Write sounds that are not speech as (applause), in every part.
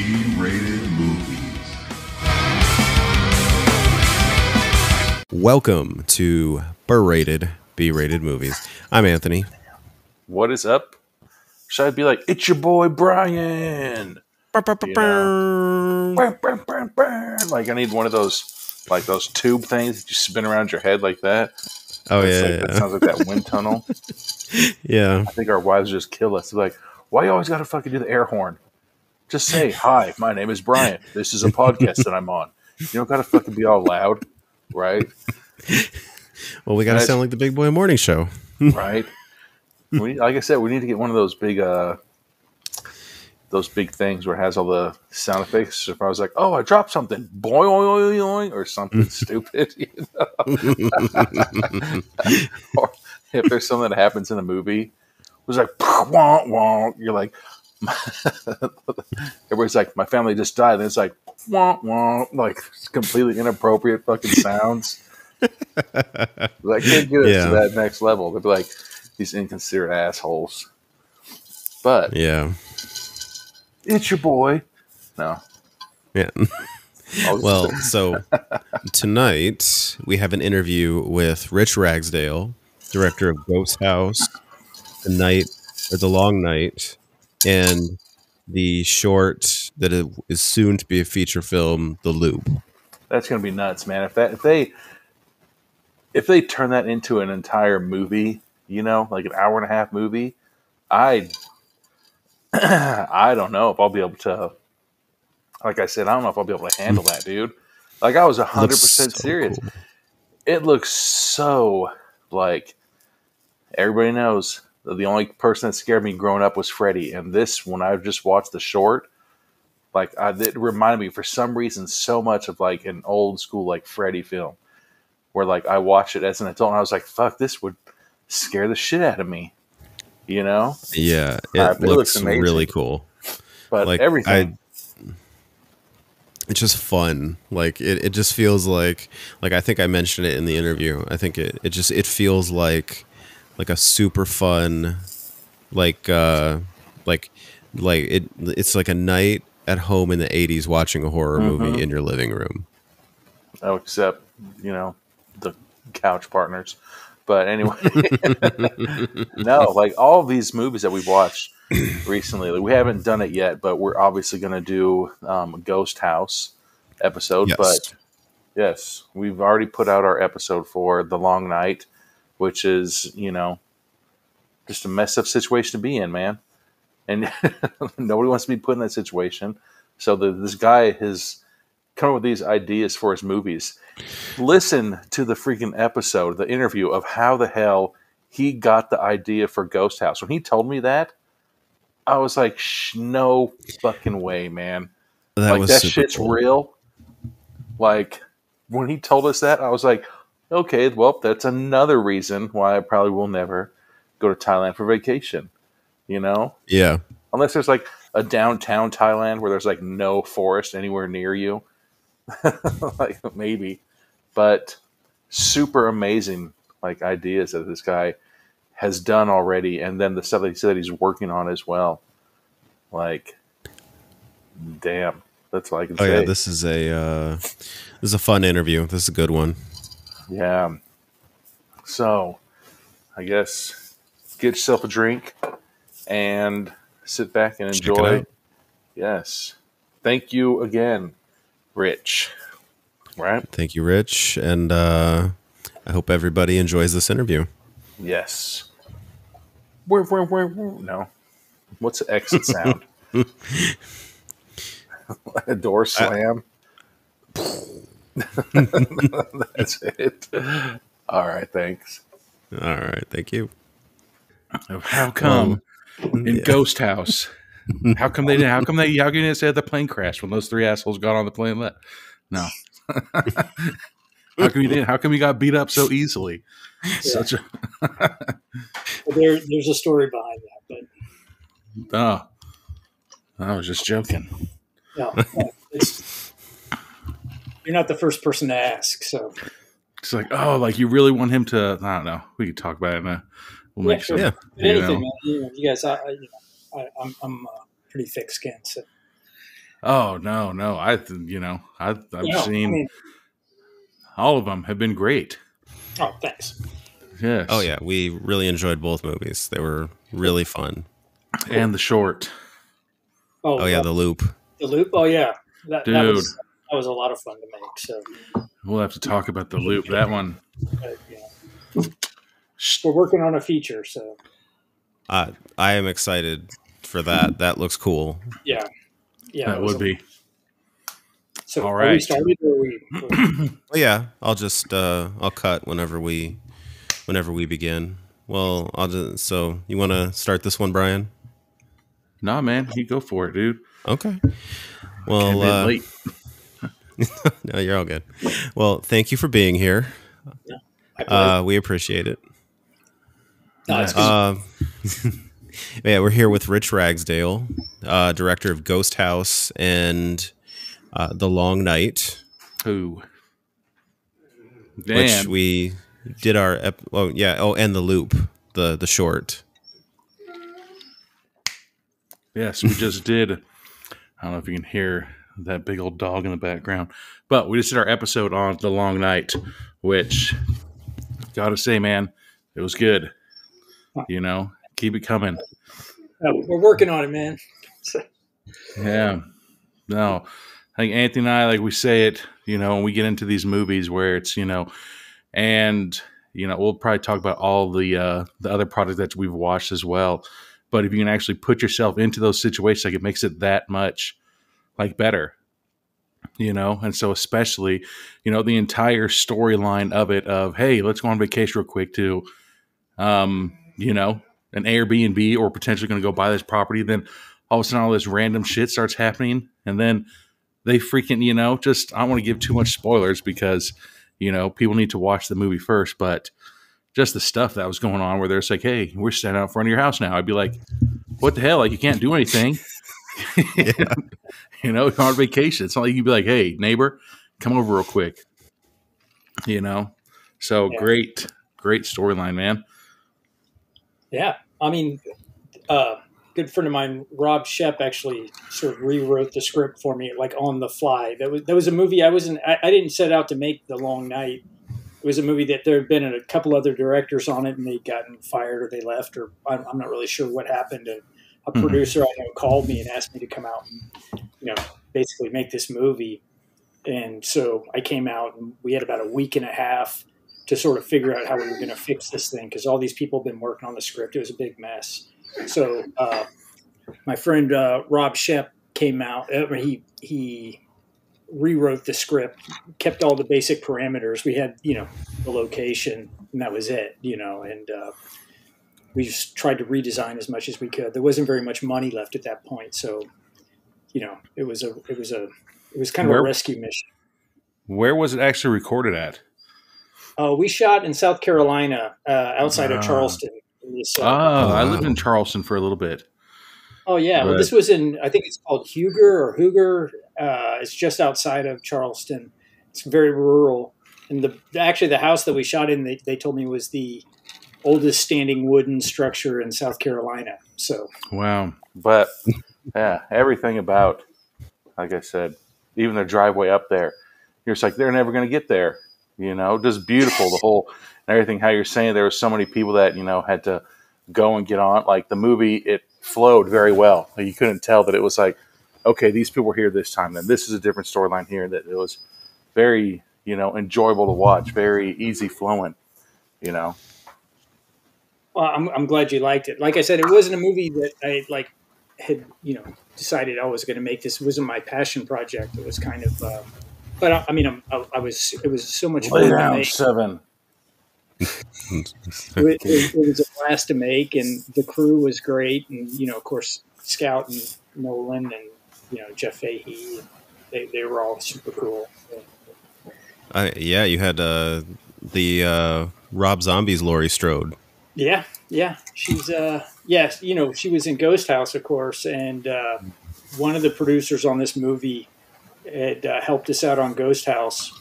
B-rated movies. Welcome to Berated B-rated movies. I'm Anthony. What is up? Should I be like, it's your boy Brian? You know? Like I need one of those, like those tube things that you spin around your head like that. Oh It's yeah, like, That yeah. sounds like that wind tunnel. (laughs) yeah. I think our wives just kill us. They're like, why you always got to fucking do the air horn? Just say, hi, my name is Brian. This is a podcast that I'm on. You don't got to fucking be all loud, right? Well, we got to sound like the Big Boy Morning Show. right? We, like I said, we need to get one of those big, uh, those big things where it has all the sound effects. If I was like, "Oh, I dropped something," boing, oing, oing, or something (laughs) stupid, (laughs) you know? (laughs) or if there's something that happens in a movie, it was like, wah, wah, you're like, (laughs) everybody's like, "My family just died," and it's like, wah, wah, like completely inappropriate fucking sounds. Like, can't get us Yeah. to that next level. They'd be like, these inconsiderate assholes. But Yeah. it's your boy. No. Yeah. (laughs) Oh. Well, so tonight we have an interview with Rich Ragsdale, director of Ghost House, The Night or The Long Night, and the short that is soon to be a feature film, The Loop. that's gonna be nuts, man. If that if they if they turn that into an entire movie, you know, like an hour and a half movie, I (clears throat) I don't know if I'll be able to. Like I said, I don't know if I'll be able to handle that, dude. Like I was hundred percent so serious. cool. it looks so like everybody knows the only person that scared me growing up was Freddy, and this when I just watched the short, like I, it reminded me for some reason so much of like an old school like Freddy film, where like I watched it as an adult and I was like, "Fuck, this would scare the shit out of me," you know. Yeah, it, Uh, it looks really cool. But Like everything, I, it's just fun. Like it, it just feels like like I think I mentioned it in the interview. I think it, it just it feels like like a super fun like uh like like it it's like a night at home in the 80s watching a horror Mm-hmm. movie in your living room. oh, except you know the couch partners. But anyway, (laughs) no, like all these movies that we've watched recently, like, we haven't done it yet, but we're obviously going to do um, a Ghost House episode. Yes. But yes, we've already put out our episode for The Long Night, which is, you know, just a messed up situation to be in, man. And (laughs) nobody wants to be put in that situation. So the, this guy has come up with these ideas for his movies listen to the freaking episode, the interview of how the hell he got the idea for Ghost House. When he told me that, I was like, no fucking way, man. That like was that shit's cool. real. Like when he told us that, I was like, okay, well, that's another reason why I probably will never go to Thailand for vacation. You know, Yeah. unless there's like a downtown Thailand where there's like no forest anywhere near you. (laughs) like maybe, but super amazing like ideas that this guy has done already, and then the stuff that he said he's working on as well. Like, damn, that's all I can Oh say. yeah, this is a uh this is a fun interview. This is a good one. Yeah. So, I guess get yourself a drink and sit back and enjoy. Yes. Thank you again, Rich. Right? Thank you, Rich, and uh I hope everybody enjoys this interview. Yes. Whir, whir, whir, whir. No. What's the exit sound? (laughs) (laughs) a door slam. (laughs) (laughs) That's it. All right, thanks. All right, thank you. How come um, in Ghost House? (laughs) How come they didn't? How come they? How come you didn't say the plane crashed when those three assholes got on the plane? Let no. (laughs) how come you didn't? How come you got beat up so easily? Such a But there, there's a story behind that, but oh. I was just joking. no, no, it's you're not the first person to ask. So It's like, oh, like you really want him to? I don't know. We could talk about it. Man. We'll Yeah, make sure. Yeah. But You anything, know. man, you, know, you guys, I, I, you know, I, I'm, I'm uh, pretty thick skinned. So Oh no, no. I you know I, I've You know, seen I mean, all of them have been great. oh, thanks. Yes. Oh yeah, we really enjoyed both movies. They were really fun. and the short. Oh yeah, uh, the loop. the loop. Oh yeah, that, that Dude. was that was a lot of fun to make. So We'll have to talk about the loop. That one. uh, yeah. we're working on a feature. So Uh, I am excited for that. That looks cool. yeah, yeah, that it would a- be. So All are we started or are we? (clears throat) Oh yeah, I'll just uh, I'll cut whenever we whenever we begin. Well, I'll just so you want to start this one, Brian? Nah, man, you go for it, dude. Okay. Well, uh, late. (laughs) no, you're all good. Well, thank you for being here. Play- Uh, we appreciate it. no, Uh, (laughs) yeah, we're here with Rich Ragsdale, uh, director of Ghost House and uh, The Long Night, Who? which we did our. Ep- oh yeah. Oh, and the Loop, the the short. Yes, we just did. I don't know if you can hear that big old dog in the background, but we just did our episode on the long night, which gotta say, man, it was good. You know, keep it coming. uh, we're working on it, man. Yeah. No. I think Anthony and I, like we say it, you know, when we get into these movies where it's, you know, and you know, we'll probably talk about all the uh the other products that we've watched as well. But if you can actually put yourself into those situations, like it makes it that much like better. You know, and so especially, you know, the entire storyline of it of, hey, let's go on vacation real quick to um, you know, an Airbnb or potentially gonna go buy this property, then all of a sudden all this random shit starts happening and then they freaking you know just i don't want to give too much spoilers because you know people need to watch the movie first but just the stuff that was going on where they're like hey we're standing out front of your house now. I'd be like what the hell? Like you can't do anything (laughs) (laughs) (laughs) you know you're on vacation it's not like you'd be like hey neighbor come over real quick you know so Yeah. great great storyline man yeah, I mean, uh, good friend of mine, Rob Sheppe, actually sort of rewrote the script for me, like on the fly. That was that was a movie I wasn't. I, I didn't set out to make The Long Night. It was a movie that there had been a couple other directors on it, and they'd gotten fired or they left, or I'm, I'm not really sure what happened. And a Mhm. producer I know called me and asked me to come out and, you know, basically make this movie. And so I came out, and we had about a week and a half to sort of figure out how we were going to fix this thing because all these people have been working on the script. It was a big mess. So uh, my friend uh, Rob Sheppe came out. Uh, he he rewrote the script, kept all the basic parameters. We had you know the location, and that was it. You know, and uh, we just tried to redesign as much as we could. There wasn't very much money left at that point, so you know it was a it was a it was kind of Where- a rescue mission. where was it actually recorded at Uh, we shot in South Carolina, uh, outside Ah. of Charleston. this, uh, oh i lived in charleston for a little bit Oh yeah, well, this was in I think it's called Huger or Huger. Uh, it's just outside of Charleston. It's very rural, and the actually the house that we shot in, they, they told me was the oldest standing wooden structure in South Carolina. So wow But yeah, everything about, like I said, even the driveway up there, you're just like they're never going to get there. You know, just beautiful the whole and everything. How you're saying there were so many people that you know had to go and get on. Like the movie, it flowed very well. Like, you couldn't tell that it was like, okay, these people were here this time. Then this is a different storyline here. That it was very you know enjoyable to watch, very easy flowing. You know, well, I'm, I'm glad you liked it. Like I said, it wasn't a movie that I like had you know decided I was going to make. This It wasn't my passion project. It was kind of. Uh, but I, I mean, I'm, I, I was. It was so much fun lay to down make. seven. it, it, it was a blast to make, and the crew was great, and you know, of course, Scout and Nolan and you know Jeff Fahey, and they, they were all super cool. Uh, yeah, you had uh, the uh, Rob Zombies Laurie Strode. Yeah, yeah, she's uh, yes, you know, she was in Ghost House, of course, and uh, one of the producers on this movie had uh, helped us out on Ghost House,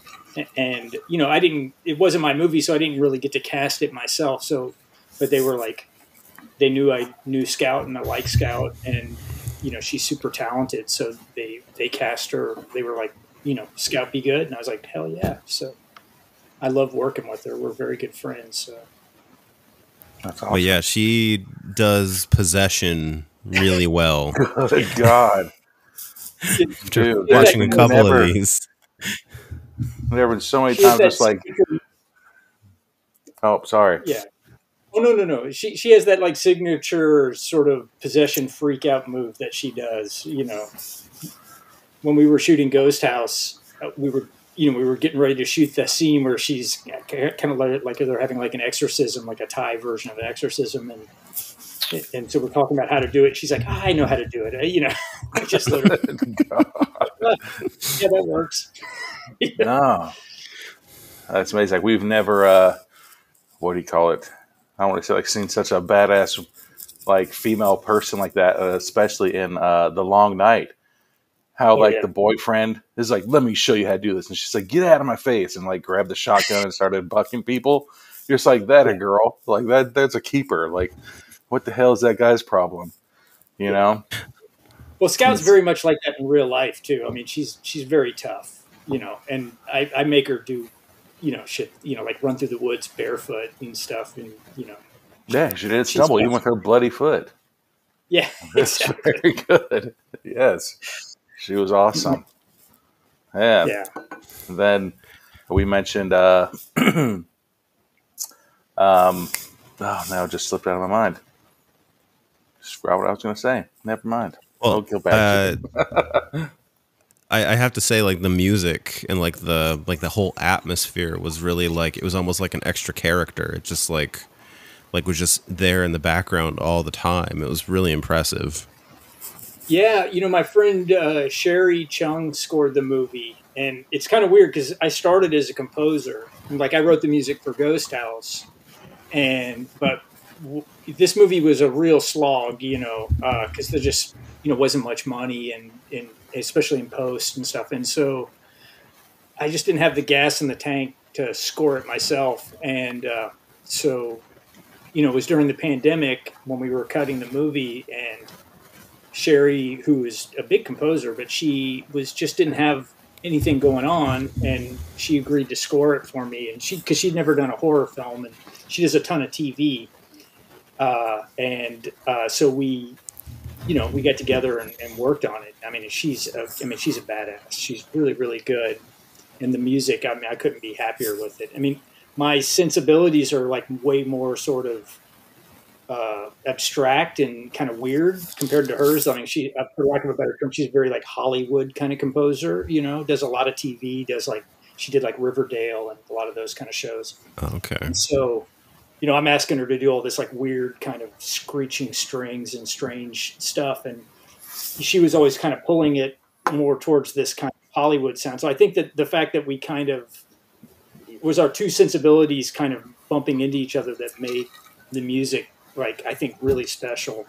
and you know, I didn't, it wasn't my movie, so I didn't really get to cast it myself. So, but they were like, they knew I knew Scout and I like Scout, and you know she's super talented. So they they cast her. They were like, you know, Scout be good, and I was like, hell yeah. So I love working with her. We're very good friends. So. That's awesome. But yeah, she does possession really well. (laughs) Good God. (laughs) Dude, Watching a couple never- of these. There have been so many times that just like, oh, sorry. yeah. Oh no no no! She she has that like signature sort of possession freak out move that she does. You know, when we were shooting Ghost House, uh, we were you know we were getting ready to shoot the scene where she's kind of like, like they're having like an exorcism, like a Thai version of an exorcism, and and so we're talking about how to do it. She's like, "Ah, I know how to do it. You know, (laughs) just literally, (laughs) yeah, that works. (laughs) No. That's amazing. Like we've never uh what do you call it? I don't want to say like seen such a badass like female person like that, uh, especially in uh the long night. How like yeah. the boyfriend is like, let me show you how to do this, and she's like, get out of my face, and like grabbed the shotgun and started bucking people. You're just like that, a girl, like that. That's a keeper. Like, what the hell is that guy's problem? You know? Well, Scout's very much like that in real life too. I mean, she's she's very tough, you know, and I, I make her do, you know, shit, you know, like run through the woods barefoot and stuff, and you know, Yeah, she didn't stumble even with her bloody foot. yeah, (laughs) That's (laughs) exactly. very good. Yes, she was awesome. Yeah. yeah. Then we mentioned. Uh, (clears throat) um, oh, now it just slipped out of my mind. Just forgot what I was going to say. Never mind. Well, I'll go back. uh, (laughs) I, I have to say, like the music and like the like the whole atmosphere was really like it was almost like an extra character. It just like like was just there in the background all the time. It was really impressive. Yeah, you know, my friend uh, Sherri Chung scored the movie, and it's kind of weird because I started as a composer. Like I wrote the music for Ghost House, and but w- this movie was a real slog, you know, because there just you know wasn't much money, and, and especially in post and stuff, and so I just didn't have the gas in the tank to score it myself, and uh, so you know it was during the pandemic when we were cutting the movie and Sherri, who is a big composer, but she was just didn't have anything going on, and she agreed to score it for me. And she, because she'd never done a horror film, and she does a ton of TV, uh, and uh, so we, you know, we got together and, and worked on it. I mean, she's, a, I mean, she's a badass. She's really, really good. And the music, I mean, I couldn't be happier with it. I mean, my sensibilities are like way more sort of uh, abstract and kind of weird compared to hers. I mean, she, uh, for lack of a better term, she's very like Hollywood kind of composer. You know, does a lot of TV. Does like she did like Riverdale and a lot of those kind of shows. Okay. And so, you know, I'm asking her to do all this like weird kind of screeching strings and strange stuff, and she was always kind of pulling it more towards this kind of Hollywood sound. So I think that the fact that we kind of was our two sensibilities kind of bumping into each other that made the music like I think really special.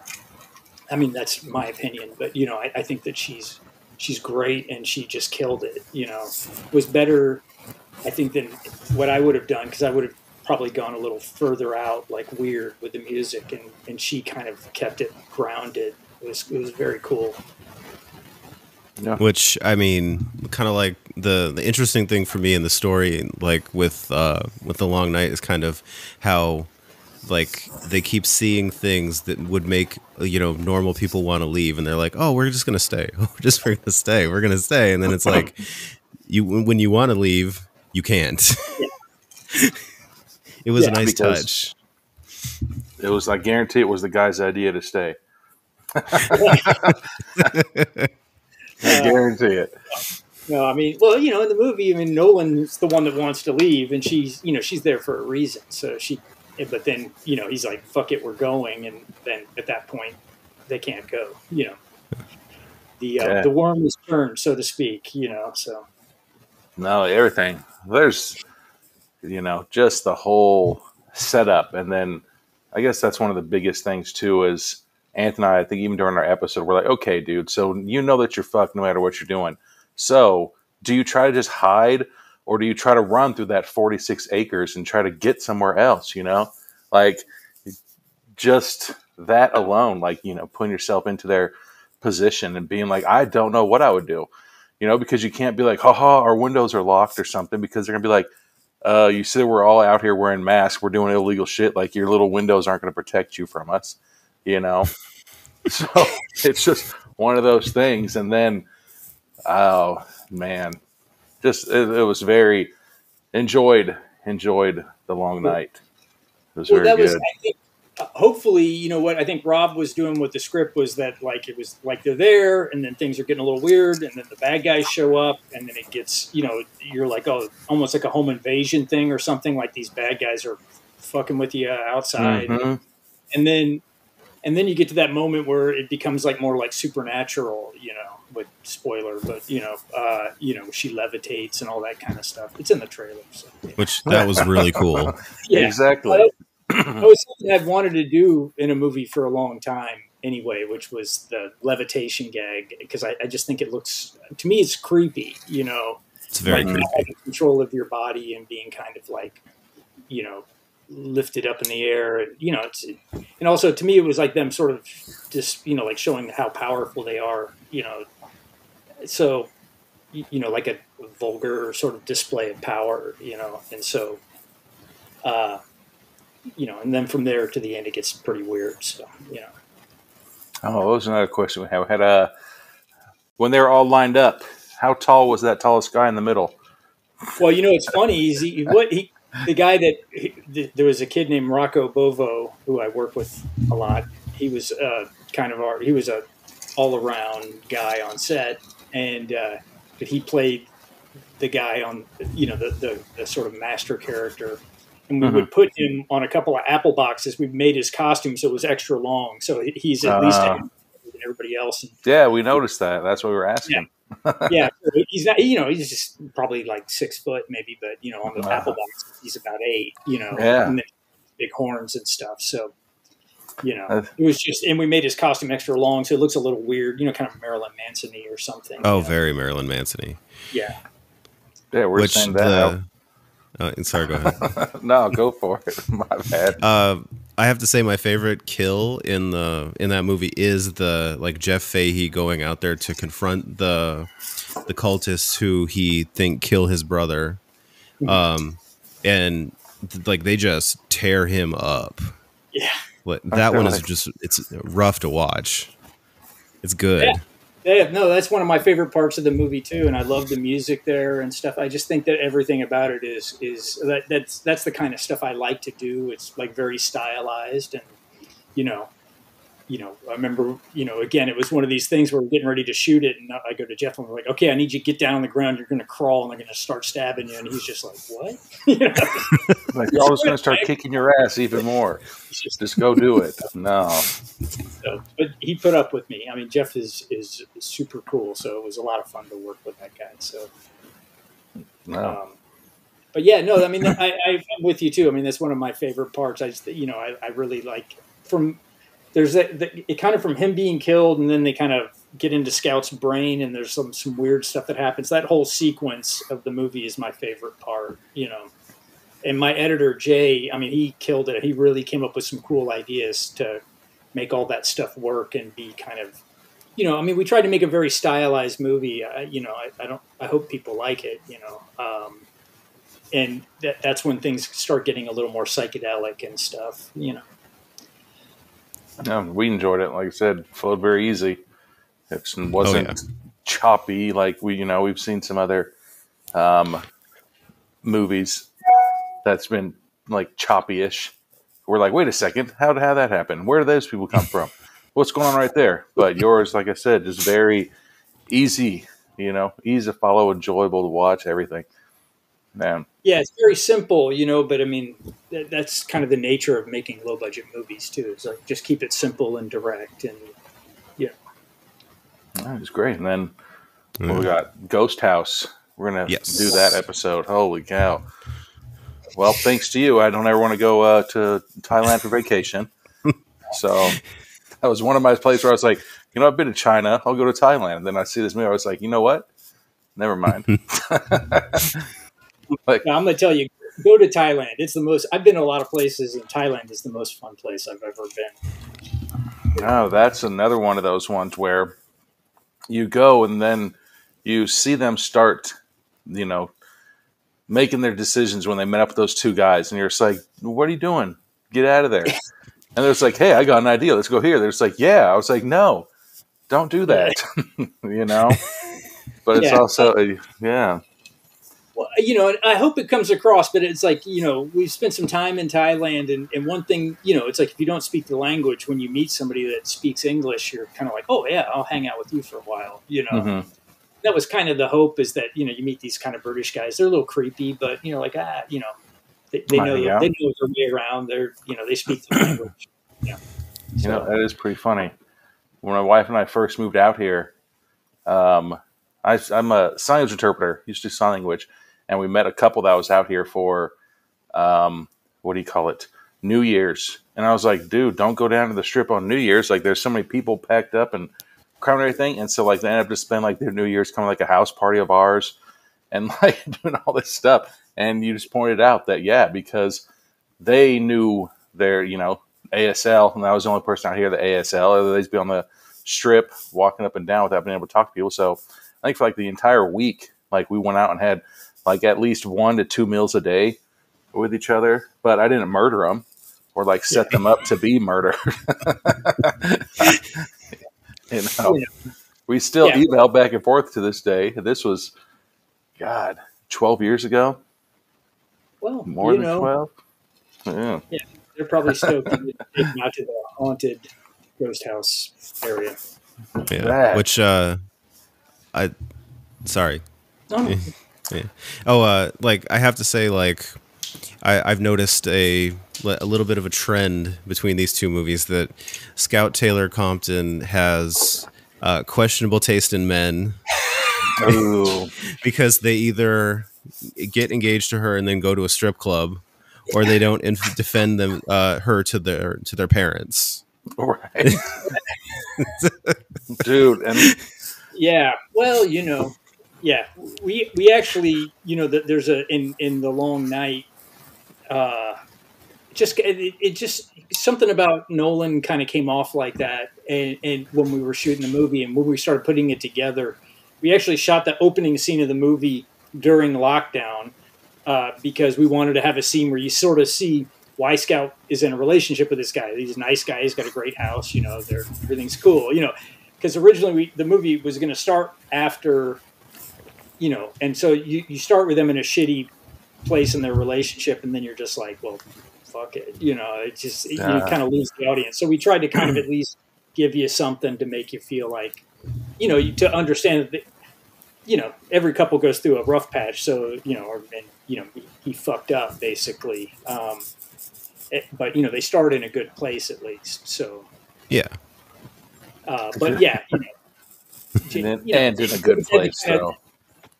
I mean, that's my opinion, but you know, I, I think that she's she's great and she just killed it. You know, was better, I think, than what I would have done because I would have probably gone a little further out, like weird with the music, and and she kind of kept it grounded. It was it was very cool. Which I mean, kind of like the the interesting thing for me in the story, like with uh, with the long night, is kind of how like they keep seeing things that would make you know normal people want to leave, and they're like, oh, we're just gonna stay, (laughs) we're just we're gonna stay, we're gonna stay, and then it's like (laughs) you when you want to leave, you can't. (laughs) it was Yeah, a nice touch. It was, I guarantee it was the guy's idea to stay. I guarantee it. No, I mean, well, you know, in the movie, I mean, Nolan's the one that wants to leave, and she's, you know, she's there for a reason. So she, but then, you know, he's like, "Fuck it, we're going," and then at that point, they can't go. You know, the uh, Yeah. the worm is turned, so to speak. You know, so No, everything. There's, you know, just the whole setup. And then I guess that's one of the biggest things, too, is Anthony I, I think even during our episode, we're like, okay, dude, so you know that you're fucked no matter what you're doing. So do you try to just hide or do you try to run through that 46 acres and try to get somewhere else, you know? Like, just that alone, like, you know, putting yourself into their position and being like, I don't know what I would do, you know, because you can't be like, haha, our windows are locked or something, because they're gonna be like, uh, you said we're all out here wearing masks, we're doing illegal shit, like your little windows aren't gonna protect you from us, you know. (laughs) so it's just one of those things, and then, oh man, just it, it was very enjoyed enjoyed the long night. It was well, very that good. was I think uh, hopefully you know what I think Rob was doing with the script was that like it was like they're there and then things are getting a little weird and then the bad guys show up and then it gets you know you're like oh almost like a home invasion thing or something like these bad guys are fucking with you outside Mhm. and then and then you get to that moment where it becomes like more like supernatural you know with spoiler but you know uh you know she levitates and all that kind of stuff it's in the trailer so yeah, which that was really cool. (laughs) yeah. Exactly. It was something I've wanted to do in a movie for a long time anyway, which was the levitation gag because I, I just think it looks to me it's creepy, you know, It's very like creepy. control of your body and being kind of like, you know, lifted up in the air, and you know, it's and also to me it was like them sort of just you know like showing how powerful they are, you know, so you know like a vulgar sort of display of power, you know, and so. Uh, you know, and then from there to the end, it gets pretty weird. So, you know, Oh, that was another question we had. We had uh, when they were all lined up, how tall was that tallest guy in the middle? well, you know, it's funny. He's he, what he, the guy that he, th- there was a kid named Rocco Bovo who I work with a lot. He was uh, kind of our, he was a all around guy on set, and uh, but he played the guy on, you know, the the, the sort of master character. And we Mhm. would put him on a couple of apple boxes. We made his costume so it was extra long, so he's at least Ah. everybody else. And Yeah, we noticed that. That's what we were asking. (laughs) yeah, he's not. You know, he's just probably like six foot, maybe, but you know, on the Wow. apple box, he's about eight. You know, Yeah. big horns and stuff. So, you know, it was just, and we made his costume extra long, so it looks a little weird. You know, kind of Marilyn Manson-y or something. Oh, you know? very Marilyn Manson-y. yeah. Yeah, we're Which saying that. the uh, sorry, go ahead. (laughs) no, go for it. (laughs) My bad. Uh, I have to say my favorite kill in the in that movie is the like Jeff Fahey going out there to confront the the cultists who he think kill his brother, um, and th- like they just tear him up. Yeah. Like, that one is just it's rough to watch. It's good. Yeah. Yeah, no, that's one of my favorite parts of the movie too, and I love the music there and stuff. I just think that everything about it is is that that's that's the kind of stuff I like to do. It's like very stylized, and you know, you know, I remember, you know, again, it was one of these things where we're getting ready to shoot it, and I go to Jeff and we're like, okay, I need you to get down on the ground. You're going to crawl, and they're going to start stabbing you, and he's just like, what? (laughs) you know, (laughs) Like, you're always going to start kicking your ass even more. just Just go do it. No. So, but he put up with me. I mean, Jeff is, is is super cool, so it was a lot of fun to work with that guy. So, No. um, but yeah, no, I mean, I, I, I'm with you too. I mean, that's one of my favorite parts. I just, you know, I, I really like from there's that it kind of from him being killed, and then they kind of get into Scout's brain, and there's some some weird stuff that happens. That whole sequence of the movie is my favorite part. You know. And my editor Jay, I mean, he killed it. He really came up with some cool ideas to make all that stuff work and be kind of you know i mean we tried to make a very stylized movie I, you know I, I don't i hope people like it you know um, and that, that's when things start getting a little more psychedelic and stuff you know No, we enjoyed it. Like I said, flowed very easy. It wasn't yeah. choppy like we, you know, we've seen some other um, movies that's been like choppy-ish. We're like, wait a second, how did how that happen? Where did those people come from? (laughs) What's going on right there? But yours, like I said, just very easy. You know, easy to follow, enjoyable to watch, everything. Man, yeah it's very simple you know but i mean that, that's kind of the nature of making low budget movies too it's like just keep it simple and direct and that was great. And then what Mm. we got Ghost House. We're gonna Yes. do that episode. Holy cow! Well, thanks to you, I don't ever want to go uh, to Thailand for vacation. (laughs) so that was one of my places where I was like, you know, I've been to China. I'll go to Thailand. And then I see this movie. I was like, you know what? Never mind. (laughs) (laughs) like, now i'm going to tell you go to thailand it's the most i've been to a lot of places and thailand is the most fun place i've ever been no, that's another one of those ones where you go and then you see them start, you know, making their decisions when they met up with those two guys, and you're just like, "What are you doing? Get out of there!" (laughs) And they're just like, "Hey, I got an idea. Let's go here." They're just like, "Yeah." I was like, "No, don't do that." (laughs) you know. But it's Yeah. also, yeah, well, you know, I hope it comes across, but it's like, you know, we've spent some time in Thailand, and, and one thing, you know, it's like if you don't speak the language, when you meet somebody that speaks English, you're kind of like, oh, yeah, I'll hang out with you for a while, you know. Mhm. That was kind of the hope is that, you know, you meet these kind of British guys. They're a little creepy, but, you know, like, ah, you know, they, they know yeah. they know their way around. They're, you know, they speak the language. (clears throat) Yeah. You know, that is pretty funny. When my wife and I first moved out here, um, I, I'm a sign language interpreter, used to do sign language, and we met a couple that was out here for, um, what do you call it, New Year's. And I was like, dude, don't go down to the strip on New Year's. Like, there's so many people packed up and crowd and everything. And so, like, they ended up just spending like their New Year's kind of like a house party of ours (laughs) and like (laughs) doing all this stuff. And you just pointed out that, yeah, because they knew their, you know, ASL, and I was the only person out here, the ASL, they'd be on the strip walking up and down without being able to talk to people. So I think for like the entire week, like we went out and had like at least one to two meals a day with each other, but I didn't murder them or like set them up to be murdered. (laughs) you know, Yeah. we still Yeah. email back and forth to this day. This was, God, 12 years ago, Well, more than know, 12. Yeah. yeah. they're probably stoked to get taken out to the haunted ghost house area. Yeah. That- Which uh I sorry. No. (laughs) Yeah. Oh, uh, like I have to say, like I, I've noticed a a little bit of a trend between these two movies that Scout Taylor Compton has uh, questionable taste in men (laughs) because they either get engaged to her and then go to a strip club, or they don't inf- defend them uh, her to their to their parents. Right. (laughs) Dude, and Yeah. Well, you know, yeah, we we actually, you know, that there's a in in the long night. Uh, just it, it just something about Nolan kind of came off like that, and and when we were shooting the movie and when we started putting it together, we actually shot the opening scene of the movie during lockdown uh, because we wanted to have a scene where you sort of see why Scout is in a relationship with this guy. He's a nice guy. He's got a great house. You know, they're, everything's cool. You know, because originally we, the movie was going to start after, you know, and so you, you start with them in a shitty place in their relationship, and then you're just like, well, fuck it. You know, it just you kind of lose the audience. So we tried to kind of at (clears throat) least give you something to make you feel like, you know, you- to understand that. You know, every couple goes through a rough patch, so you know, or, and you know, he, he fucked up basically. Um, it- but you know, they start in a good place at least. So, Yeah, uh, (laughs) but yeah, you know, and, then- you know, and in a good place, and- though.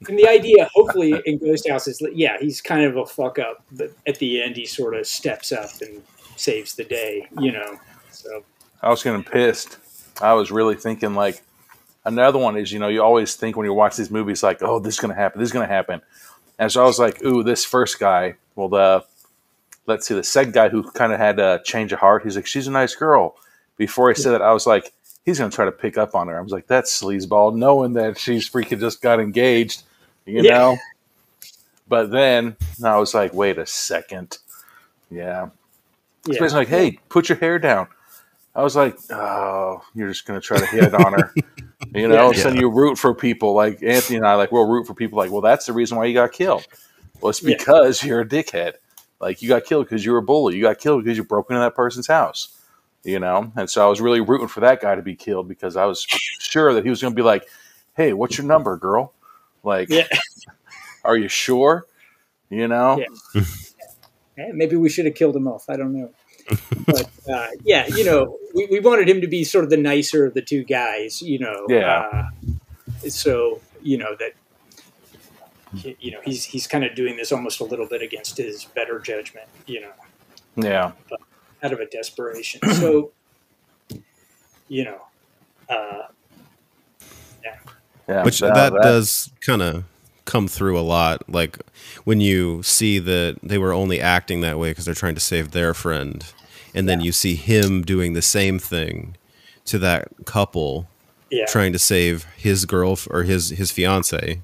and the idea, hopefully, in Ghost House is, that, yeah, he's kind of a fuck up, but at the end, he sort of steps up and saves the day, you know. So I was getting pissed. I was really thinking like another one is you know you always think when you watch these movies like oh this is gonna happen this is gonna happen, and so I was like ooh this first guy well the let's see the second guy who kind of had a change of heart he's like she's a nice girl. Before he said that I was like he's gonna try to pick up on her. I was like that's sleazeball knowing that she's freaking just got engaged, you Yeah. know. But then I was like wait a second, yeah. yeah, Especially like, hey, put your hair down. I was like, oh, you're just gonna try to hit on her. (laughs) You know, of a sudden you root for people like Anthony and I, like we'll root for people like, well, that's the reason why you got killed. Well, it's Yeah. because you're a dickhead. Like you got killed because you were a bully. You got killed because you broke into that person's house. You know, and so I was really rooting for that guy to be killed because I was sure that he was gonna be like, hey, what's your number, girl? Like, yeah. (laughs) are you sure? You know, Yeah. Eh, Maybe we should have killed him off. I don't know. but uh, yeah, you know, we, we wanted him to be sort of the nicer of the two guys, you know. Yeah. Uh, so you know that you know he's he's kind of doing this almost a little bit against his better judgment, you know. yeah, out of a desperation. So, (clears throat) you know, uh, yeah. which no, that, does kind of come through a lot. Like when you see that they were only acting that way because they're trying to save their friend, and then you see him doing the same thing to that couple. Yeah. trying to save his girl or his his fiance.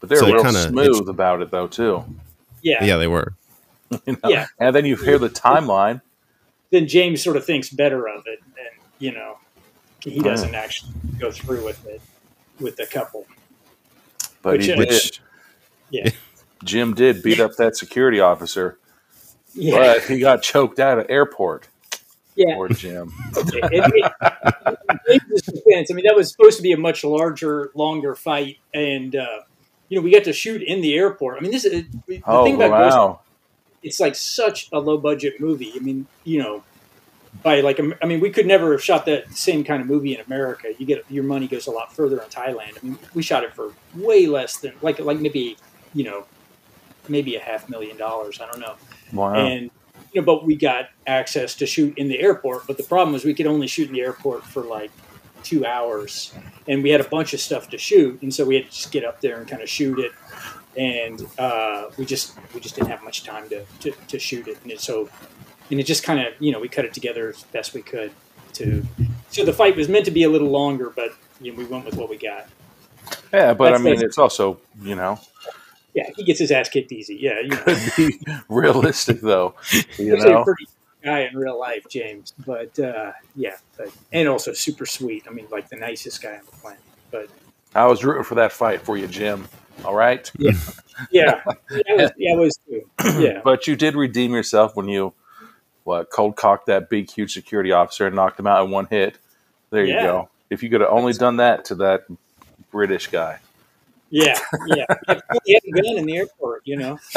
But they're So real kinda- smooth about it though too. Yeah. Yeah, they were. (laughs) You know? Yeah. And then you hear the timeline. Then James sort of thinks better of it, and you know, he doesn't actually go through with it with the couple. But Which he is- did. Which Yeah. Jim did beat up that security officer, Yeah. but he got choked out at airport. Yeah. Poor Jim. And it- James's defense, I mean, that was supposed to be a much larger, longer fight, and uh, you know, we got to shoot in the airport. I mean, this is the Oh thing about Ghost wow! It's like such a low budget movie. I mean, you know, by like, I mean, we could never have shot that same kind of movie in America. You get your money goes a lot further in Thailand. I mean, we shot it for way less than like like maybe you know maybe a half million dollars. I don't know. Wow. And you know, but we got access to shoot in the airport. But the problem was we could only shoot in the airport for like two hours, and we had a bunch of stuff to shoot, and so we had to just get up there and kind of shoot it. And uh, we just we just didn't have much time to, to, to shoot it, and it, so and it just kind of you know we cut it together as best we could. To so the fight was meant to be a little longer, but you know, we went with what we got. yeah, but I mean, it's also you know Yeah, he gets his ass kicked easy. Yeah, you (laughs) know. realistic though. (laughs) You He's a pretty guy in real life, James. But uh, yeah, but, and also super sweet. I mean, like the nicest guy on the planet. But I was rooting for that fight for you, Jim. All right, yeah, yeah, I was, yeah, I was too. (clears throat) Yeah, but you did redeem yourself when you what cold cocked that big huge security officer and knocked him out in one hit. There you go. If you could have only done that to that British guy. yeah, yeah. He had a gun in the airport, you know. (laughs)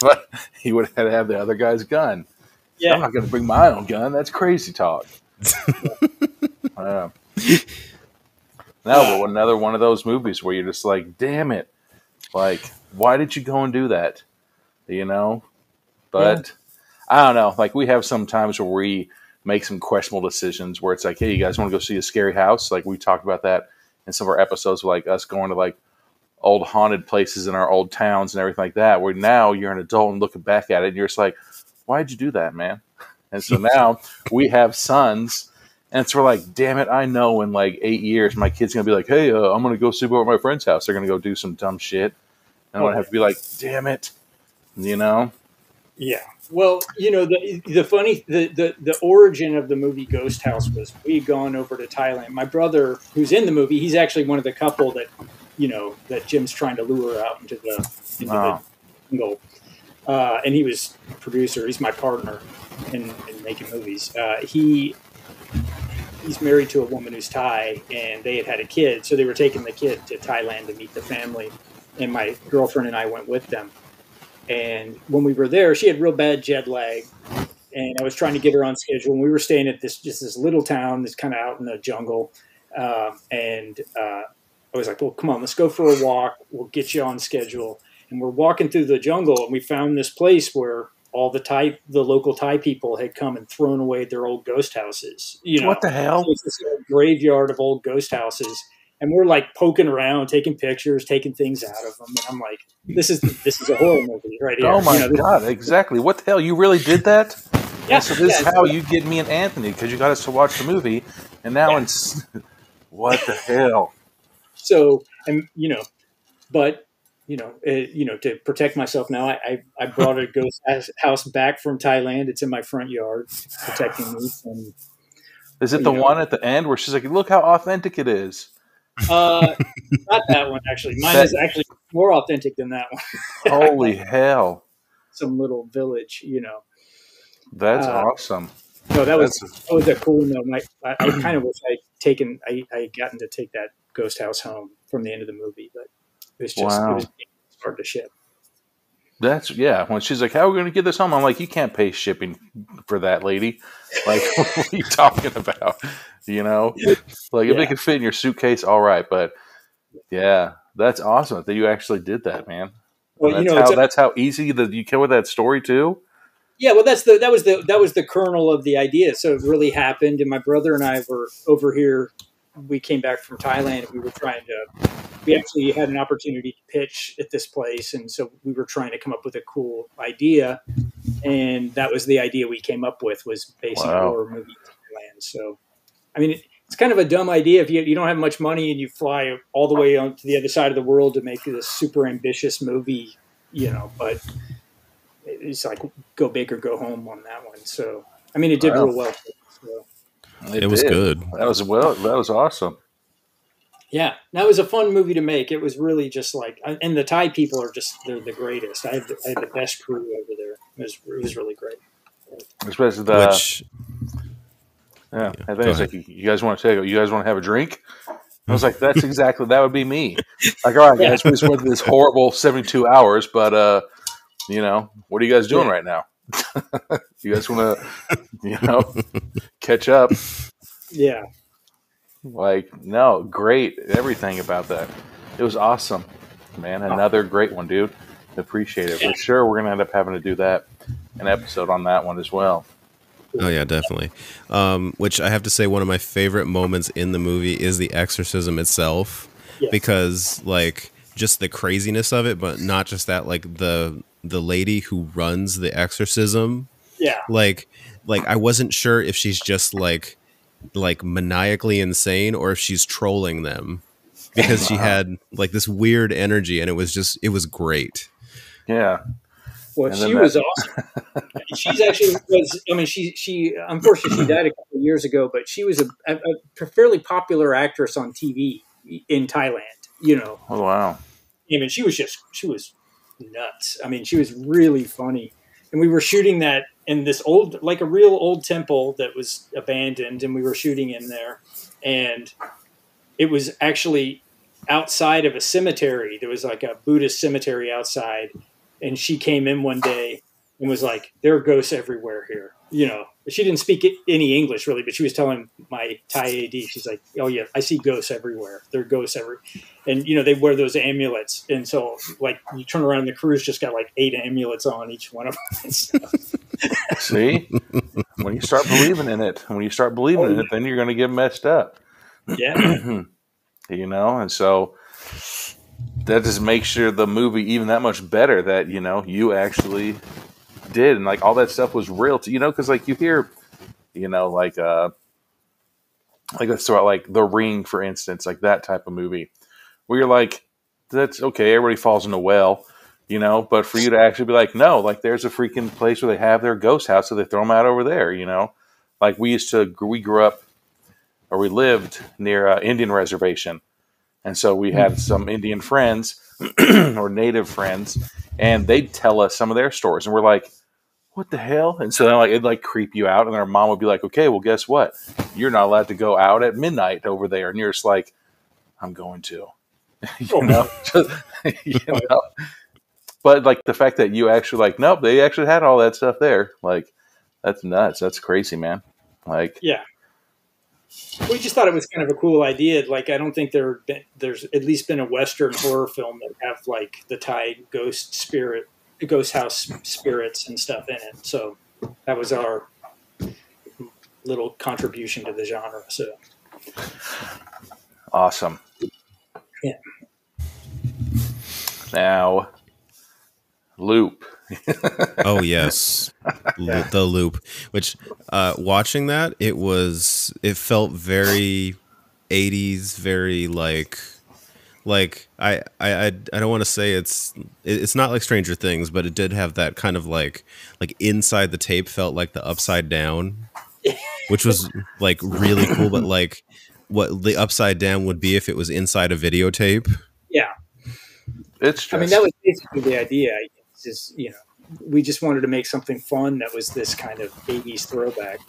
But he would have had to have the other guy's gun. Yeah. I'm not going to bring my own gun. That's crazy talk. (laughs) Uh, no, but another one of those movies where you're just like, damn it. Like, why did you go and do that? You know? But I don't know. Like, we have some times where we make some questionable decisions where it's like, hey, you guys want to go see a scary house? Like, we talked about that in some of our episodes, like us going to like old haunted places in our old towns and everything like that, where now you're an adult and looking back at it and you're just like, why'd you do that, man? And so (laughs) now we have sons, and so we're like, damn it, I know in like eight years my kid's gonna be like, hey, uh, I'm gonna go sleep over at my friend's house. They're gonna go do some dumb shit, and I'm gonna have to be like, damn it, you know? yeah. Well, you know the the funny the, the the origin of the movie Ghost House was we had gone over to Thailand. My brother, who's in the movie, he's actually one of the couple that you know that Jim's trying to lure out into the into Wow. the jungle. Uh, and he was a producer. He's my partner in, in making movies. Uh, he he's married to a woman who's Thai, and they had had a kid, so they were taking the kid to Thailand to meet the family. And my girlfriend and I went with them. And when we were there, she had real bad jet lag, and I was trying to get her on schedule. And we were staying at this just this little town that's kind of out in the jungle. Um, and uh, I was like, "Well, come on, let's go for a walk. We'll get you on schedule." And we're walking through the jungle, and we found this place where all the Thai, the local Thai people had come and thrown away their old ghost houses. You know, What the hell? so it's this old graveyard of old ghost houses, and we're like poking around, taking pictures, taking things out of them. And I'm like, "This is this is a horror movie right here." Oh my You know, god, exactly. What the hell? You really did that? Yeah, So this yeah, is how you get me and Anthony because you got us to watch the movie, and now Yeah. it's (laughs) what the hell? so and you know but you know uh, you know to protect myself. Now I, I i brought a ghost (laughs) house- back from thailand. It's in my front yard protecting me from Is it the Yeah. one at the end where she's like, "Look how authentic it is"? uh not that one actually. Mine That- is actually more authentic than that one. (laughs) Holy hell, some little village you know. That's Uh, awesome! no that was That's that was a cool note. I, I, I kind of wish i'd taken i i gotten to take that ghost house home from the end of the movie but it was just Wow. it was hard to ship that's yeah. When she's like, "How are we going to get this home?" I'm like, "You can't pay shipping for that, lady. Like, (laughs) what are you talking about? You know, like if Yeah. it could fit in your suitcase, all right, but yeah, that's awesome that you actually did that, man." well that's you know how a- that's how easy that you came with that story too. Yeah, well, that's the that was the that was the kernel of the idea. So it really happened, and my brother and I were over here. We came back from Thailand. We were trying to. We actually had an opportunity to pitch at this place, and so we were trying to come up with a cool idea, and that was the idea we came up with was a Wow. horror movie Thailand. So I mean, it, it's kind of a dumb idea if you, you don't have much money and you fly all the way on to the other side of the world to make this super ambitious movie, you know, but it's like go big or go home on that one. So, I mean, it did Wow. real well. So, It was did. good. That was well. That was awesome. yeah, that was a fun movie to make. It was really just like, and the Thai people are just, they're the greatest. I had the, I had the best crew over there. It was, it was really great. Especially the. Which yeah, I go think it's like, you you guys want to take. You guys want to have a drink? I was like, that's (laughs) exactly that would be me. Like, all right, guys, we just went through this horrible seventy-two hours, but uh, you know, what are you guys doing Yeah. right now? (laughs) you guys want to, you know, catch up? Yeah. Like, no, great, everything about that. It was awesome, man. Another great one, dude. Appreciate it for sure. We're gonna end up having to do that an episode on that one as well. Oh yeah, definitely. Um, which I have to say, one of my favorite moments in the movie is the exorcism itself, Yes. because like just the craziness of it, but not just that. Like the the lady who runs the exorcism, Yeah. like like I wasn't sure if she's just like like maniacally insane or if she's trolling them because she had like this weird energy and it was just it was great. Yeah, Well, And then she that- was awesome. (laughs) She's actually was. I mean, she she unfortunately she died a couple of years ago, but she was a, a, a fairly popular actress on TV in Thailand. You know, oh wow, I mean, she was just she was nuts. I mean, she was really funny, and we were shooting that in this old, like a real old temple that was abandoned, and we were shooting in there, and it was actually outside of a cemetery. There was like a Buddhist cemetery outside, and she came in one day and was like, "There are ghosts everywhere here." You know, she didn't speak any English really, but she was telling my Thai AD, she's like, "Oh yeah, I see ghosts everywhere. There are ghosts every," and you know they wear those amulets, and so like you turn around, the crew's just got like eight amulets on each one of them. (laughs) see, when you start believing in it, when you start believing in it, oh, then you're gonna get messed up. yeah, (clears throat) you know and so that just makes sure the movie even that much better that you know you actually did and like all that stuff was real to you know because like you hear you know like uh like let's throw out like the ring for instance like that type of movie where you're like that's okay everybody falls in a well you know but for you to actually be like no like there's a freaking place where they have their ghost house so they throw them out over there you know? Like we used to we grew up or we lived near uh, Indian reservation, and so we had some Indian friends (clears throat) or native friends, and they'd tell us some of their stories, and we're like, "What the hell?" And so then, like it'd like creep you out, and then our mom would be like, "Okay, well, guess what? You're not allowed to go out at midnight over there," and you're just like, "I'm going to," (laughs) you oh. know, (laughs) Just- (laughs) you know. But like the fact that you actually like, nope, they actually had all that stuff there. Like, that's nuts. That's crazy, man. Like, yeah. We just thought it was kind of a cool idea. Like, I don't think there been, there's at least been a Western horror film that have like the Thai ghost spirit, ghost house spirits and stuff in it. So that was our little contribution to the genre. So Awesome. Yeah. Now, Loop. (laughs) Oh yes, Lo- the loop. Which uh, watching that, it was it felt very '80s, very like like I I I, I don't want to say it's it's not like Stranger Things, but it did have that kind of like like inside the tape felt like the upside down, which was like really cool. But (laughs) like what the upside down would be if it was inside a videotape. yeah, It's just, I mean that was basically the idea. It's just you know we just wanted to make something fun that was this kind of 80s throwback.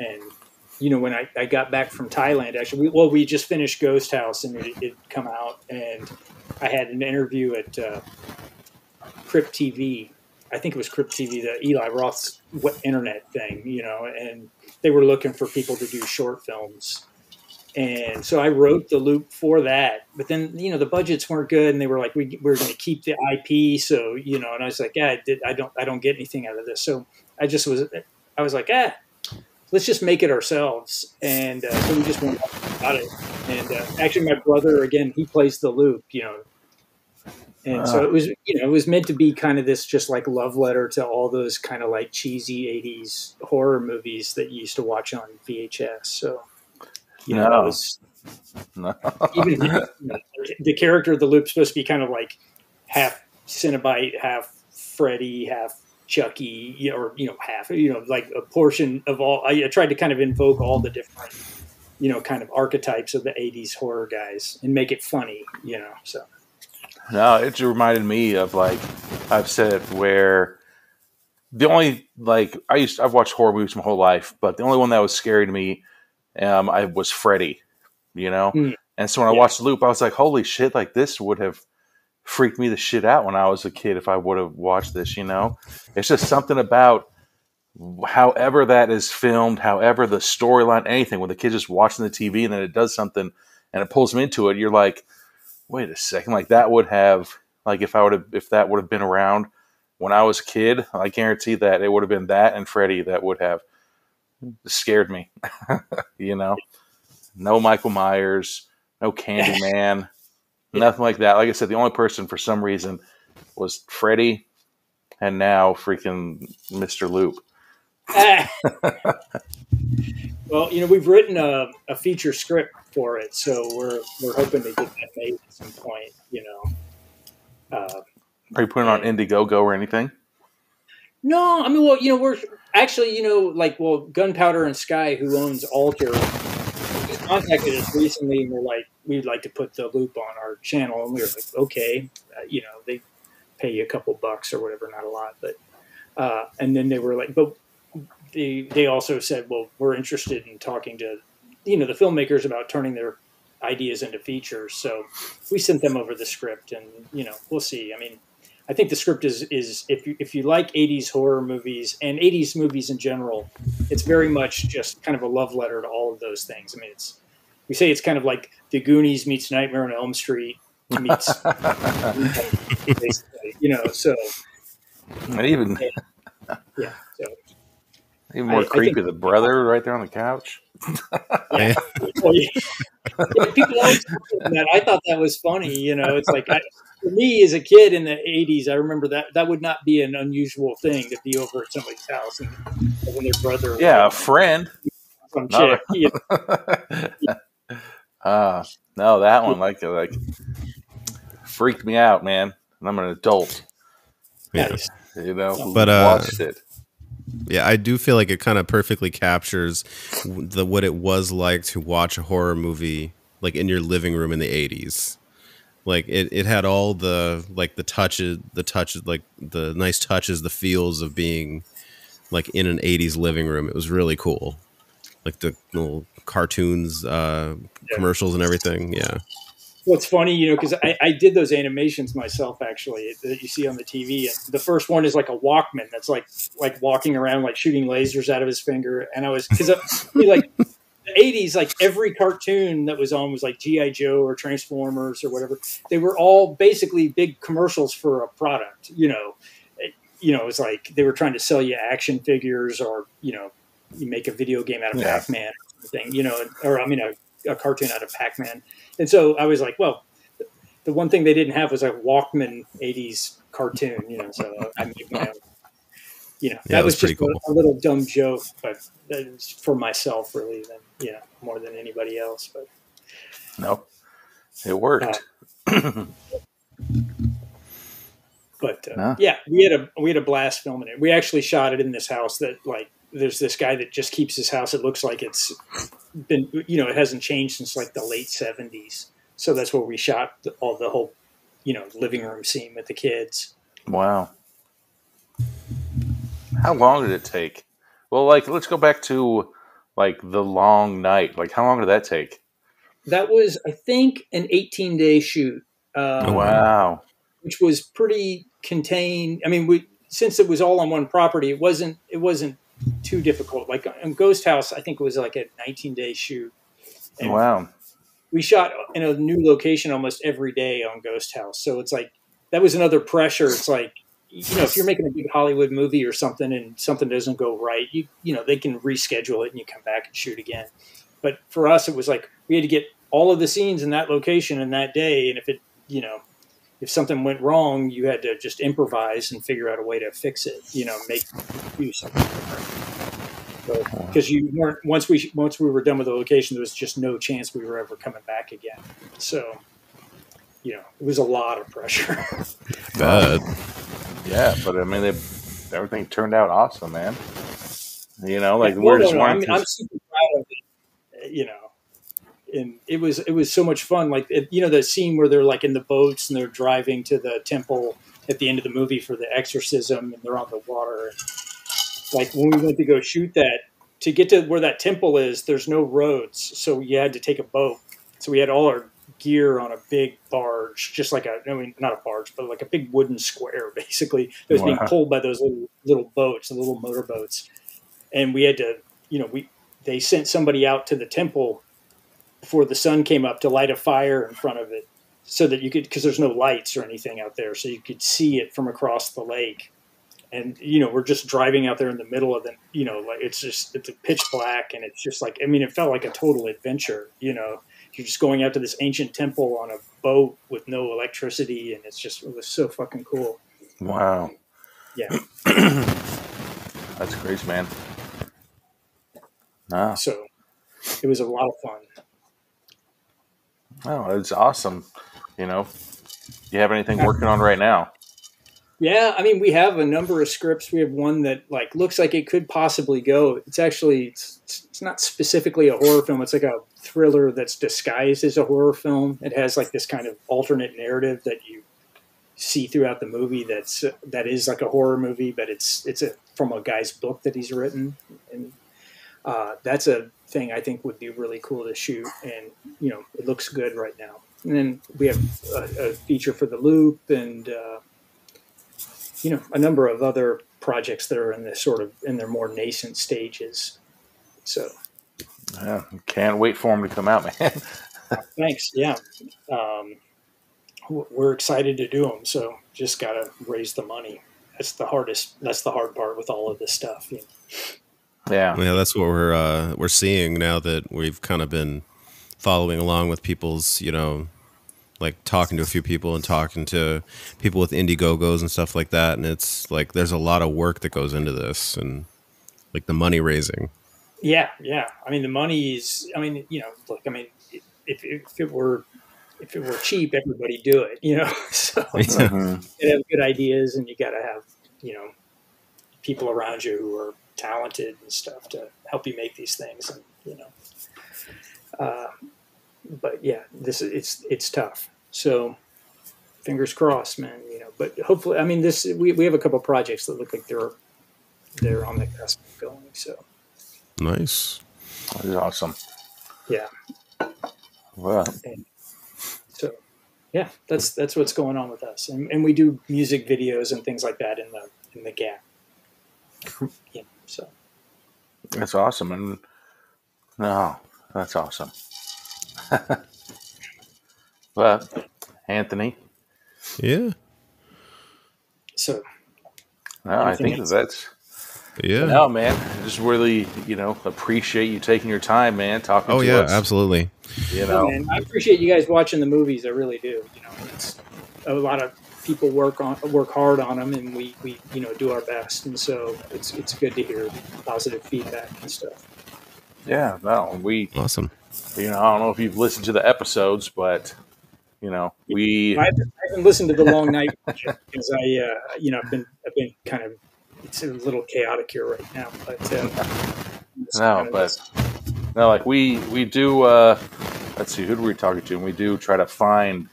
And you know when I, I got back from Thailand, actually, we, well we just finished Ghost House and it it come out, and I had an interview at uh, Crypt TV. I think it was Crypt TV, the Eli Roth's internet thing, you know, and they were looking for people to do short films. And so I wrote the loop for that, but then you know the budgets weren't good, and they were like, "We we're going to keep the IP." So you know, and I was like, "Yeah, I, did, I don't I don't get anything out of this." So I just was I was like, "Ah, let's just make it ourselves," and uh, so we just went about it. And uh, actually, my brother again, he plays the loop, you know, and so it was you know it was meant to be kind of this just like love letter to all those kind of like cheesy '80s horror movies that you used to watch on VHS. So You know, No. that was (laughs) No. even you know, the character of the loop's supposed to be kind of like half Cenobite, half Freddy, half Chucky, or you know, half you know, like a portion of all. I, I tried to kind of invoke all the different, you know, kind of archetypes of the '80s horror guys and make it funny, you know. So No, it just reminded me of like I've said where the only like I used I've watched horror movies my whole life, but the only one that was scary to me um I was Freddy, you know? Mm. And so when I Yeah. watched Loop, I was like, holy shit, like this would have freaked me the shit out when I was a kid if I would have watched this, you know? It's just something about however that is filmed, however the storyline, anything, when the kid's just watching the TV and then it does something and it pulls them into it, you're like, wait a second, like that would have like if I would have if that would have been around when I was a kid, I guarantee that it would have been that and Freddy that would have scared me. (laughs) you know? No Michael Myers, no (laughs) Candyman, nothing like that. Like I said, the only person for some reason was Freddy and now freaking Mr. Loop. (laughs) Well, you know, we've written a, a feature script for it, so we're we're hoping to get that made at some point. You know, uh, Are you putting on Indiegogo or anything? no, I mean, well, you know, we're actually, you know, like, well, Gunpowder and Sky, who owns Alter, contacted us recently, and we're like, we'd like to put the loop on our channel, and we were like, okay, uh, you know, they pay you a couple bucks or whatever, not a lot, but, uh, and then they were like, but they they also said, well, we're interested in talking to, you know, the filmmakers about turning their ideas into features. So we sent them over the script, and you know, we'll see. I mean, I think the script is is if you if you like '80s horror movies and '80s movies in general, it's very much just kind of a love letter to all of those things. I mean, it's we say it's kind of like The Goonies meets Nightmare on Elm Street meets, basically, (laughs) you know. So And even yeah, so even more I- I creepy, think- the brother right there on the couch. Yeah. Well, (laughs) oh, yeah. Yeah, people always that. I thought that was funny. You know, it's like I, for me as a kid in the '80s, I remember that that would not be an unusual thing to be over at somebody's house and when their brother, Yeah, a friend. some No. chick, you know, (laughs) uh, no, that one like like freaked me out, man. And I'm an adult, Yeah. nice. you know, But, uh, watched it. Yeah, I do feel like it kind of perfectly captures the what it was like to watch a horror movie like in your living room in the 80s. Like it, it had all the like the touches, the touches, like the nice touches, the feels of being like in an 80s living room. It was really cool. Like the little cartoons, uh, Yeah. commercials and everything. Yeah. well it's funny, you know, because I, I did those animations myself actually that you see on the TV. And the first one is like a Walkman that's like like walking around like shooting lasers out of his finger. And I was because like the '80s, like every cartoon that was on was like GI Joe or Transformers or whatever. They were all basically big commercials for a product. You know, It- you know, it's like they were trying to sell you action figures or you know, you make a video game out of Yeah. Pac-Man or something. You know, or I mean a, a cartoon out of Pac-Man. And so I was like, well, the one thing they didn't have was a Walkman '80s cartoon. You know, so I made my own. You know, Yeah, that was was, pretty just a- cool. a, little dumb joke, but for myself really, than you know, more than anybody else. But No, it worked. but uh, No. yeah, we had a we had a blast filming it. We actually shot it in this house that like there's this guy that just keeps his house. It looks like it's been you know it hasn't changed since like the late '70s. So that's where we shot the, all the whole you know living room scene with the kids. Wow. How long did it take? Well, like let's go back to like the long night. Like how long did that take? That was I think an 18 day shoot. Oh, Um, wow. Wow. which was pretty contained. I mean, we since it was all on one property, it wasn't it wasn't too difficult. Like in Ghost House, I think it was like a 19 day shoot. And Wow. we shot in a new location almost every day on Ghost House, so it's like that was another pressure. It's like you know, if you're making a big Hollywood movie or something and something doesn't go right, you you know they can reschedule it and you come back and shoot again. But for us, it was like we had to get all of the scenes in that location in that day, and if it you know if something went wrong, you had to just improvise and figure out a way to fix it. You know, make do something different. because you weren't once we once we were done with the location, there was just no chance we were ever coming back again. So, you know, it was a lot of pressure. (laughs) Bad. Yeah, but I mean, they, everything turned out awesome, man. You know, like Well, we're no, just no, I'm, to- I'm super proud of it. You know, and it was it was so much fun. Like it, you know, the scene where they're like in the boats and they're driving to the temple at the end of the movie for the exorcism, and they're on the water. And, like when we went to go shoot that, to get to where that temple is, there's no roads, so you had to take a boat. So we had all our gear on a big barge, just like a I mean not a barge, but like a big wooden square, (laughs) basically. It was being pulled by those little little boats, the little motor boats, and we had to, you know, we they sent somebody out to the temple before the sun came up to light a fire in front of it, so that you could because there's no lights or anything out there, so you could see it from across the lake. And you know, we're just driving out there in the middle of the, you know, like it's just it's pitch black, and it's just like I mean, it felt like a total adventure. You know, you're just going out to this ancient temple on a boat with no electricity, and it's just it was so fucking cool. wow, Yeah. (clears throat) that's crazy, man. No, So it was a lot of fun. no, it's awesome. You know, you have anything working on right now? Yeah, I mean, we have a number of scripts. We have one that like looks like it could possibly go. It's actually it's, it's not specifically a horror film. It's like a thriller that's disguised as a horror film. It has like this kind of alternate narrative that you see throughout the movie. That's that is like a horror movie, but it's it's a from a guy's book that he's written, and uh, that's a thing I think would be really cool to shoot. And you know, it looks good right now. And then we have a, a feature for the loop and. Uh, you know a number of other projects that are in this sort of in their more nascent stages. So Yeah, can't wait for them to come out, man. (laughs) thanks, yeah. Um, we're excited to do them. So just got to raise the money. That's the hardest. That's the hard part with all of this stuff. You know. yeah, Yeah, that's what we're uh, we're seeing now that we've kind of been following along with people's, you know, like talking to a few people and talking to people with Indiegogos and stuff like that, and it's like there's a lot of work that goes into this and like the money raising. Yeah, yeah. I mean, the money is. I mean, you know, look. I mean, if, if it were if it were cheap, everybody do it. You know, (laughs) so (laughs) Mhm. you have good ideas and you got to have you know people around you who are talented and stuff to help you make these things and you know uh, but yeah this is it's it's tough so fingers crossed man you know but hopefully i mean this we, we have a couple projects that look like they're they're on the cusp of going so Nice. That is awesome. yeah Well, so yeah that's that's what's going on with us and, and we do music videos and things like that in the in the gap (laughs) yeah so that's awesome, and no, that's awesome. (laughs) but Anthony, Yeah. so no, I think else? that's Yeah. no, man. I just really, you know, appreciate you taking your time, man. Talking. Oh to yeah, us, absolutely. You Yeah, know, man, I appreciate you guys watching the movies. I really do. You know, it's a lot of people work on work hard on them, and we, we you know do our best. And so it's it's good to hear positive feedback and stuff. yeah, no, we, Awesome. you know, I don't know if you've listened to the episodes, but you know, we, I haven't, I haven't listened to the long night (laughs) because I uh, you know I've been I've been kind of it's a little chaotic here right now, but uh, No, but no, like we we do. uh Let's see, who do we talking to? And we do try to find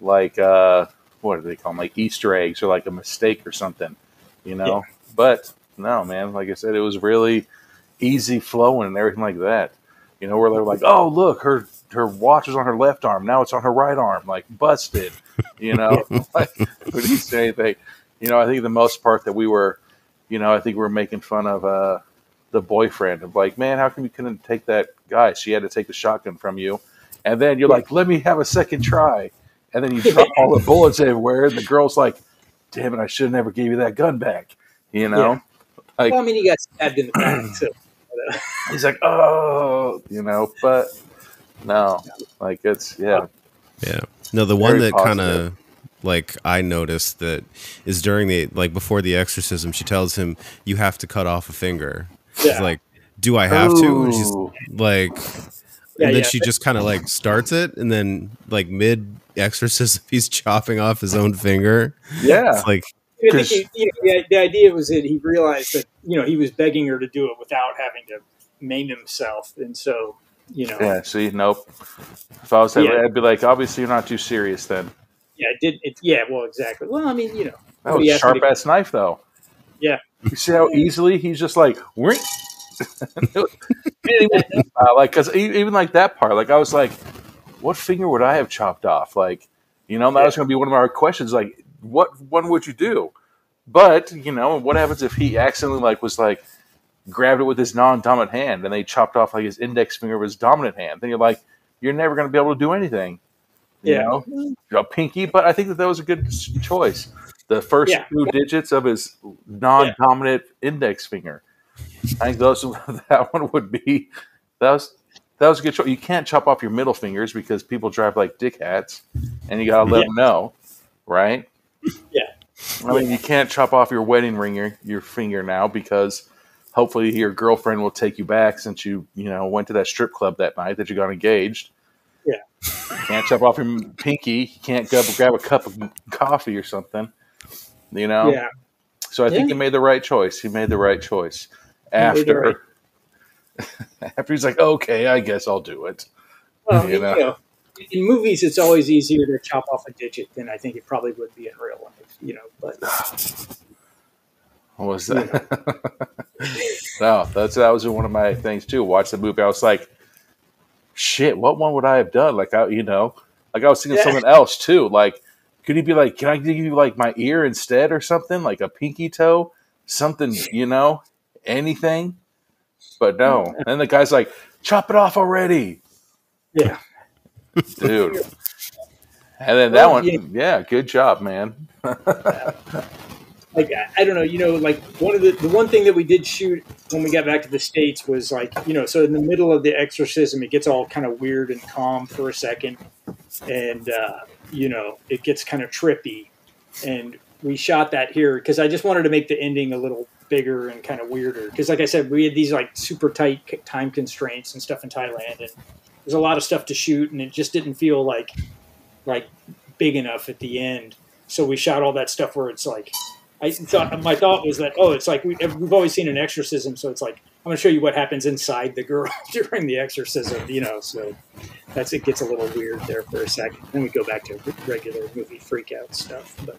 like uh what do they call them? Like Easter eggs or like a mistake or something, you know. But no, man, like I said, it was really easy flowing and everything like that. You know, where they're like, oh look, her her watch was on her left arm, now it's on her right arm, like busted. You know, (laughs) (laughs) like we didn't say anything. You know, I think the most part that we were, you know, I think we are making fun of uh the boyfriend of like, man, how come you couldn't take that guy? She had to take the shotgun from you, and then you're like, let me have a second try, and then you drop (laughs) all the bullets everywhere, and the girl's like, damn it, I should have never gave you that gun back. You know, like well, I mean, you got stabbed in the back, (clears throat) so he's like, oh, you know, but no, like it's yeah, Yeah. No, the one Very that kind of like I noticed that is during the like before the exorcism, she tells him you have to cut off a finger. She's Yeah. like do I have to? And she's like, Yeah, and then yeah. she just kind of like starts it, and then like mid exorcism, (laughs) he's chopping off his own finger. yeah. It's like, I think 'Cause- he, you know, the, the idea was that he realized that you know he was begging her to do it without having to maim himself, and so you know, yeah, Yeah, see, nope. If I was that, Yeah. I'd be like, obviously, you're not too serious then. It did. It, yeah, well, exactly. Well, I mean, you know, That was He a asked me sharp ass knife, though. Yeah. You see how easily he's just like, "Wink." He didn't even- uh, like, because even like that part, like, I was like, what finger would I have chopped off? Like, you know, that was going to be one of our questions. Like, what one would you do? But you know, what happens if he accidentally like was like grabbed it with his non-dominant hand and they chopped off like his index finger of his dominant hand? Then you're like, you're never going to be able to do anything. You Yeah. know, a pinky. But I think that that was a good choice. The first Yeah. two digits of his non-dominant index finger. I think those (laughs) that one would be that was that was a good choice. You can't chop off your middle fingers because people drive like dick hats, and you gotta let Yeah. them know, right? Yeah. I mean, you can't chop off your wedding ring your, your finger now because hopefully your girlfriend will take you back since you you know went to that strip club that night that you got engaged. Yeah. Can't chop off your pinky. You can't grab, grab a cup of coffee or something. You know. yeah, So I think he made the right choice. He made the right choice. made the right- After (laughs) after he's like, okay, I guess I'll do it. well, You you know. know. in movies, it's always easier to chop off a digit than I think it probably would be in real life. You know, but (sighs) What was that? (laughs) no, that's that was one of my things too. Watch the movie. I was like, shit, what one would I have done? Like I, you know, like I was thinking Yeah. something else too. Like, could he be like, can I give you like my ear instead or something, like a pinky toe, something, you know, anything? But no. Mm. And then the guy's like, chop it off already. yeah, dude. (laughs) And then that Well, one, yeah. yeah, good job, man. (laughs) like I, don't know, you know, like one of the the one thing that we did shoot when we got back to the states was like, you know, so in the middle of the exorcism, it gets all kind of weird and calm for a second, and uh, you know, it gets kind of trippy, and we shot that here because I just wanted to make the ending a little bigger and kind of weirder. Because, like I said, we had these like super tight time constraints and stuff in Thailand, and there's a lot of stuff to shoot, and it just didn't feel like like big enough at the end. So we shot all that stuff where it's like I thought my thought was that oh, it's like we, we've always seen an exorcism, so it's like I'm going to show you what happens inside the girl (laughs) during the exorcism, you know. So that's it gets a little weird there for a second. Then we go back to regular movie freak out stuff. But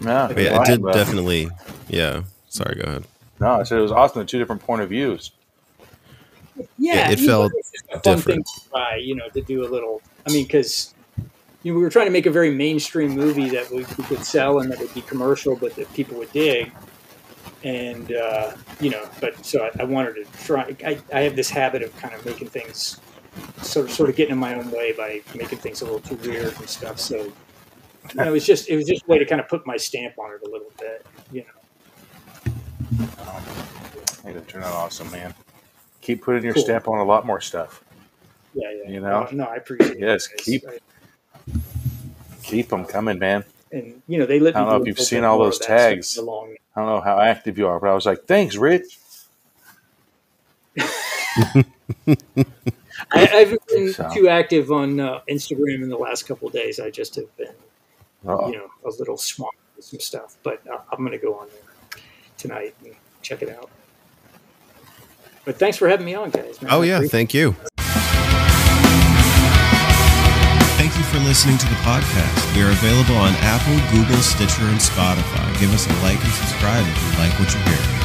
No, But yeah, fine, it did but- definitely. Yeah. Sorry, go ahead. No, I said it was awesome. The two different point of views. yeah, it you know, felt it's just a fun different. thing try, you know, to do a little. I mean, because you know, we were trying to make a very mainstream movie that we, we could sell and that would be commercial, but that people would dig. And uh, you know, but so I, I wanted to try. I, I have this habit of kind of making things sort of sort of getting in my own way by making things a little too weird and stuff. So you know, it was just it was just a way to kind of put my stamp on it a little bit. You know, I think it turned out awesome, man. Keep putting your Cool. stamp on a lot more stuff. yeah, yeah. You know? no, I appreciate. Yes, keep- I- Keep them coming, man. and you know they let I don't know if you've seen all those of that stuff tags. along I don't know how active you are, but I was like, thanks, Rich. (laughs) I, I haven't been So. too active on uh, Instagram in the last couple of days. I just have been, Uh-oh. you know, a little swamped with some stuff. But uh, I'm going to go on there tonight and check it out. But thanks for having me on, guys. man. Oh yeah, appreciate thank you. Thank you for listening to the podcast. We are available on Apple, Google, Stitcher, and Spotify. Give us a like and subscribe if you like what you hear.